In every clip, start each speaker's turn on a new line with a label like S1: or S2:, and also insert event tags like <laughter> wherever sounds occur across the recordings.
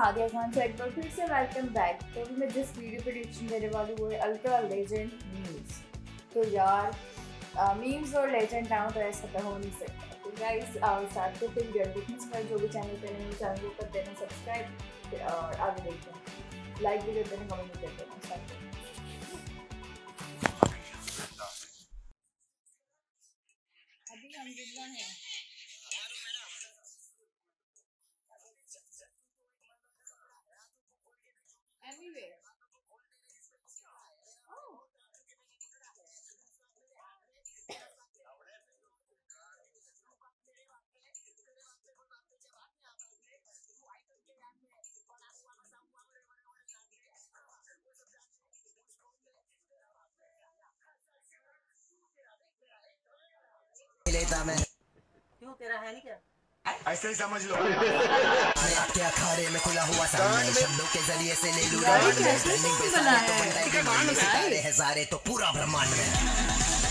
S1: सादिया खान से एक बार फिर से वेलकम बैक तो अभी मैं जिस वीडियो प्रोडिक्शन देने वाली हूँ, वो है अल्ट्रा लेजेंड मीम्स तो यार मीम्स और लेजेंड ना तो ऐसा तो हो नहीं सकता। तो गाइस स्टार्ट साथ वीडियो फिर से पहले जो भी चैनल पर नहीं चैनल को कर देना सब्सक्राइब और आगे देखते हैं। लाइक भी कर देना कमेंट भी कर देना Anyway. Oh.
S2: क्यों तेरा है नहीं क्या
S3: ऐसे ही समझ लो।
S4: क्या आपके अखाड़े में खुला हुआ सामने शब्दों के ज़रिए से ले लू तो है हैं सारे तो पूरा ब्रह्मांड में।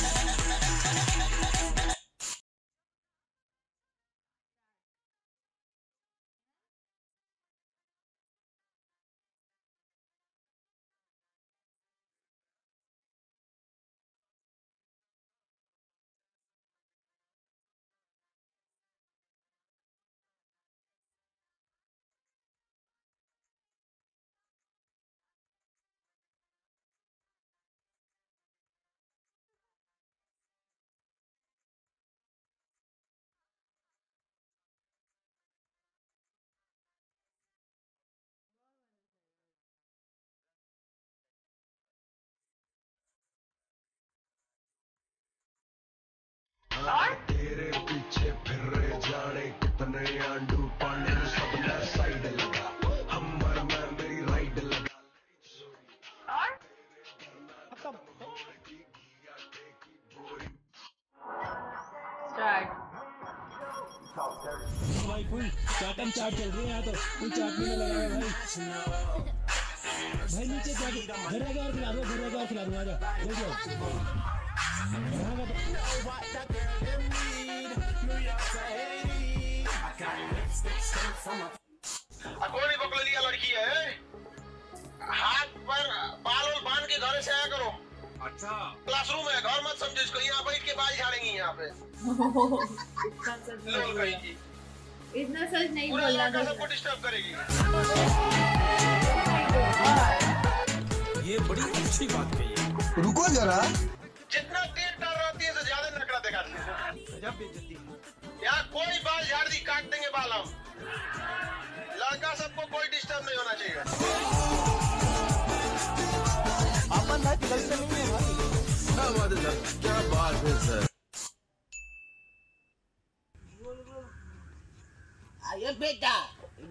S5: भाई फुल चाटम चाट चल रही है यहाँ तो फुल चाटने में लगा है भाई भाई नीचे जाके घर आगे और खिला दो घर आगे और खिला दो आजा ले जाओ यहाँ का
S6: कौन लड़की है। हाथ पर बाल बाँध के घर से आया करो।
S3: अच्छा।
S6: क्लासरूम है घर मत समझो इसको। यहाँ बैठ के बाल झाड़ेंगी।
S1: इतना सच नहीं बोलना नहीं था
S6: सबको डिस्टर्ब करेगी
S5: ये बड़ी अच्छी बात कही है
S7: रुको जरा
S6: जितना तेज डर रहती है ज़्यादा नखरा दिखाती है
S5: है
S6: कोई बाल झाड़ दी काट देंगे बाल हम लड़का सबको कोई डिस्टर्ब नहीं होना चाहिए
S3: क्या बात है सर
S2: अरे बेटा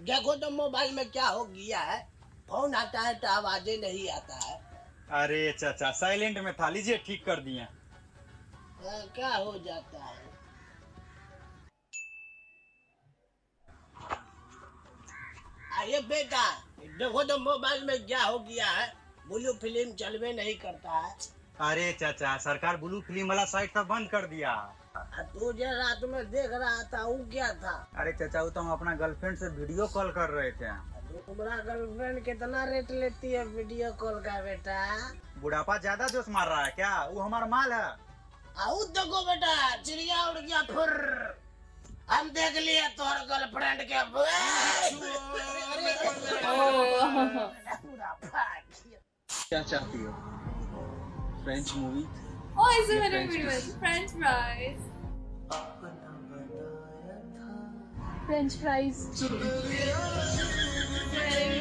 S2: देखो तो मोबाइल में क्या हो गया है। फ़ोन आता है तो आवाज़ें नहीं आता है।
S8: अरे चाचा साइलेंट में था लीजिए ठीक कर दिए।
S2: क्या हो जाता है? अरे बेटा देखो तो मोबाइल में क्या हो गया है। ब्लू फ़िल्म चलवे नहीं करता है।
S8: अरे चाचा सरकार ब्लू फ़िल्म वाला साइट तो बंद कर दिया।
S2: तू जो रात में देख रहा था वो क्या था?
S8: अरे चाचा वो तो हम अपना गर्लफ्रेंड से वीडियो कॉल कर रहे थे।
S2: तुम्हारा गर्लफ्रेंड कितना रेट लेती है वीडियो कॉल का बेटा?
S8: बुढ़ापा ज़्यादा जोश मार रहा है क्या? वो हमारा माल है।
S2: आऊ देखो बेटा चिड़िया उड़ गया फिर। हम देख लिए तोहर गर्लफ्रेंड के।
S9: क्या चाहती हो? French movie
S1: Oh, it's a very video. French fries. French fries. Very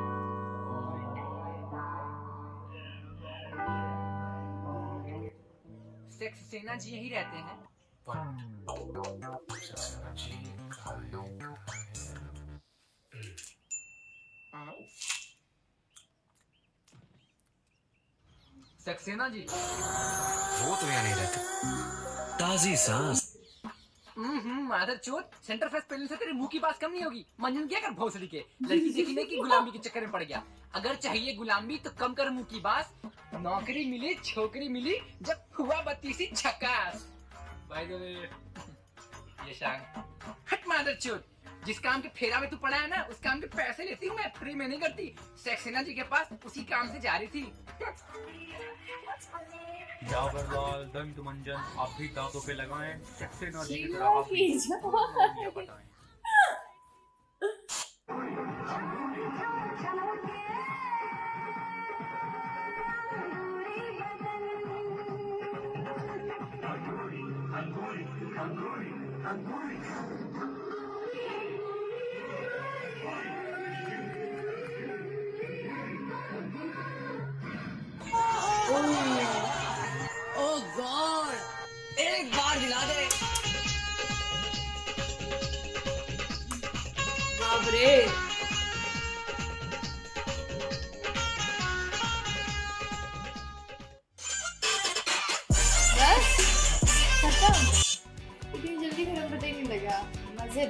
S1: हाँ, क्या होता है
S7: सेक्स सेना जी यही रहते हैं। सक्सेना जी?
S4: वो तो यहाँ नहीं रहते। ताजी सांस।
S7: माधर चोर सेंटर फेस पहले से तेरे मुँह की बात कम नहीं होगी। मंजन क्या कर भोसड़ी के, लड़की देखने की गुलामी के चक्कर में पड़ गया। अगर चाहिए गुलामी तो कम कर मुँह की बात। नौकरी मिली, छोकरी मिली, जब हुआ बत्तीसी सी भाई <laughs> ये शांग हट माधर चोट। जिस काम के फेरा में तू पड़ा है ना उस काम के पैसे लेती हूँ मैं फ्री में नहीं करती। सक्सेना जी के पास उसी काम से जा रही थी।
S8: जावरलाल दंत मंजन आप भी दांतों पे लगाएँ सक्सेना जी की तरह आप भी
S1: जवान।
S8: दुनिया बताएँ
S7: ओ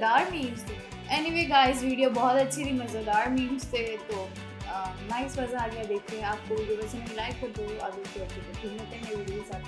S1: मज़ेदार मीम्स थे। एनी वे गाइज़ वीडियो बहुत अच्छी थी, मज़ेदार मीम्स थे तो नाइस मज़ा आ गया देखते हैं आपको वीडियो पसंद लाइक कर दो आगे फिर मिलते हैं वीडियो साथ।